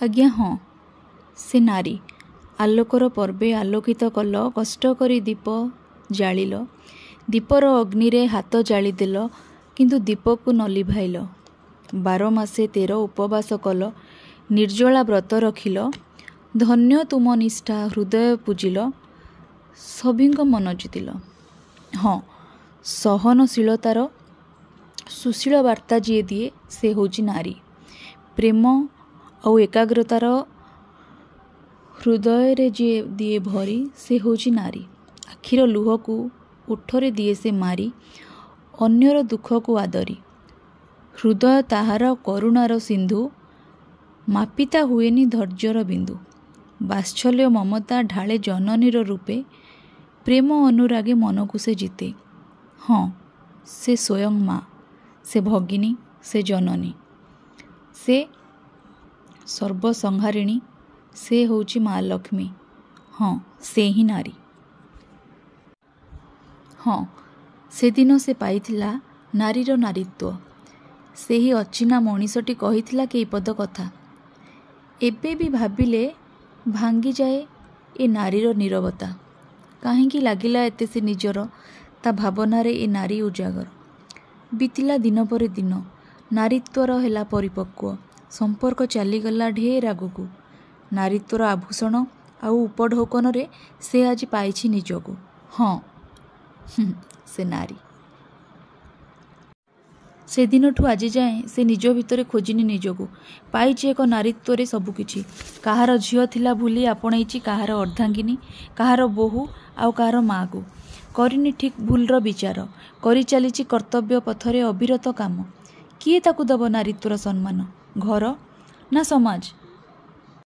ଆଜ୍ଞା ହଁ। ସେ ନାରୀ। ଆଲୋକର ପର୍ବେ ଆଲୋକିତ କଲ କଷ୍ଟ କରି ଦୀପ ଜାଳିଲ। ଦୀପର ଅଗ୍ନିରେ ହାତ ଜାଳିଦେଲ କିନ୍ତୁ ଦୀପକୁ ନ ଲିଭାଇଲ। ବାର ମାସେ ତେର ଉପବାସ କଲ ନିର୍ଜଳା ବ୍ରତ ରଖିଲ। ଧନ୍ୟ ତୁମ ନିଷ୍ଠା ହୃଦୟ ପୂଜିଲ। ସଭିଙ୍କ ମନ ଜିତିଲ। ହଁ ସହନଶୀଳତାର ସୁଶୀଳ ବାର୍ତ୍ତା ଯିଏ ଦିଏ ସେ ହେଉଛି ନାରୀ। ପ୍ରେମ ଆଉ ଏକାଗ୍ରତାର ହୃଦୟରେ ଯିଏ ଦିଏ ଭରି ସେ ହେଉଛି ନାରୀ। ଆଖିର ଲୁହକୁ ଓଠରେ ଦିଏ ସେ ମାରି ଅନ୍ୟର ଦୁଃଖକୁ ଆଦରି। ହୃଦୟ ତାହାର କରୁଣାର ସିନ୍ଧୁ ମାପିତା ହୁଏନି ଧୈର୍ଯ୍ୟର ବିନ୍ଦୁ। ବାତ୍ସଲ୍ୟ ମମତା ଢାଳେ ଜନନୀର ରୂପେ ପ୍ରେମ ଅନୁରାଗେ ମନକୁ ସେ ଜିତେ। ହଁ ସେ ସ୍ୱୟଂ ମା ସେ ଭଗିନୀ ସେ ଜନନୀ। ସେ ସର୍ବସଂହାରିଣୀ ସେ ହେଉଛି ମା ଲକ୍ଷ୍ମୀ। ହଁ ସେ ହିଁ ନାରୀ। ହଁ ସେଦିନ ସେ ପାଇଥିଲା ନାରୀର ନାରୀତ୍ୱ। ସେହି ଅଚିହ୍ନା ମଣିଷଟି କହିଥିଲା କେଇପଦ କଥା। ଏବେ ବି ଭାବିଲେ ଭାଙ୍ଗିଯାଏ ଏ ନାରୀର ନୀରବତା। କାହିଁକି ଲାଗିଲା ଏତେ ସେ ନିଜର ତା ଭାବନାରେ ଏ ନାରୀ ଉଜାଗର। ବିତିଲା ଦିନ ପରେ ଦିନ ନାରୀତ୍ୱର ହେଲା ପରିପକ୍ୱ। ସମ୍ପର୍କ ଚାଲିଗଲା ଢେର ଆଗକୁ। ନାରୀତ୍ୱର ଆଭୂଷଣ ଆଉ ଉପଢୌକନରେ ସେ ଆଜି ପାଇଛି ନିଜକୁ। ହଁ ସେ ନାରୀ। ସେଦିନଠୁ ଆଜି ଯାଏଁ ସେ ନିଜ ଭିତରେ ଖୋଜିନି ନିଜକୁ। ପାଇଛି ଏକ ନାରୀତ୍ୱରେ ସବୁକିଛି। କାହାର ଝିଅ ଥିଲା ଭୁଲି ଆପଣେଇଛି କାହାର ଅର୍ଦ୍ଧାଙ୍ଗିନୀ କାହାର ବୋହୂ ଆଉ କାହାର ମାଆକୁ। କରିନି ଠିକ୍ ଭୁଲର ବିଚାର। କରିଚାଲିଛି କର୍ତ୍ତବ୍ୟ ପଥରେ ଅବିରତ କାମ। କିଏ ତାକୁ ଦେବ ନାରୀତ୍ୱର ସମ୍ମାନ? ଘର ନା ସମାଜ?